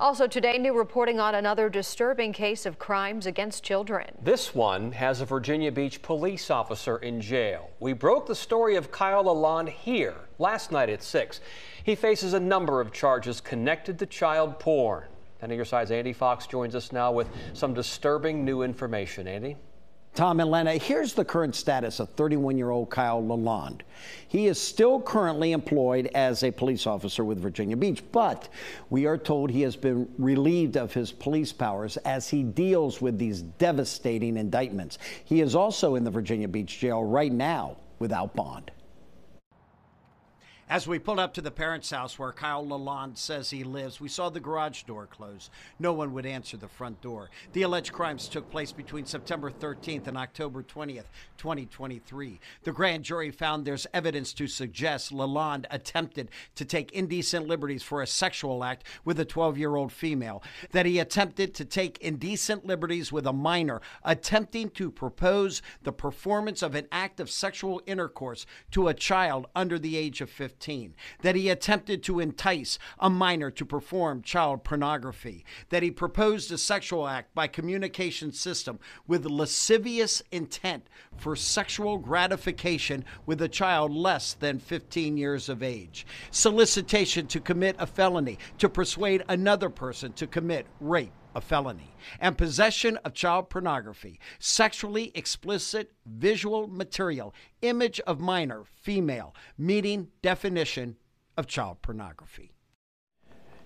Also today, new reporting on another disturbing case of crimes against children. This one has a Virginia Beach police officer in jail. We broke the story of Kyle Lalonde here last night at 6. He faces a number of charges connected to child porn. And your side's Andy Fox joins us now with some disturbing new information. Andy? Tom and Lena, here's the current status of 31 year old Kyle Lalonde. He is still currently employed as a police officer with Virginia Beach, but we are told he has been relieved of his police powers as he deals with these devastating indictments. He is also in the Virginia Beach jail right now without bond. As we pulled up to the parents' house where Kyle Lalonde says he lives, we saw the garage door close. No one would answer the front door. The alleged crimes took place between September 13th and October 20th, 2023. The grand jury found there's evidence to suggest Lalonde attempted to take indecent liberties for a sexual act with a 12 year old female, that he attempted to take indecent liberties with a minor, attempting to propose the performance of an act of sexual intercourse to a child under the age of 15 that he attempted to entice a minor to perform child pornography, that he proposed a sexual act by communication system with lascivious intent for sexual gratification with a child less than 15 years of age, solicitation to commit a felony, to persuade another person to commit rape a felony, and possession of child pornography, sexually explicit visual material, image of minor, female, meeting definition of child pornography.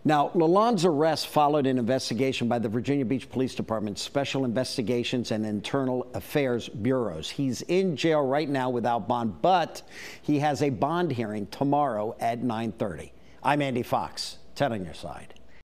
Now, Lalonde's arrest followed an investigation by the Virginia Beach Police Department's Special Investigations and Internal Affairs Bureaus. He's in jail right now without bond, but he has a bond hearing tomorrow at 9:30. I'm Andy Fox. 10 on your side.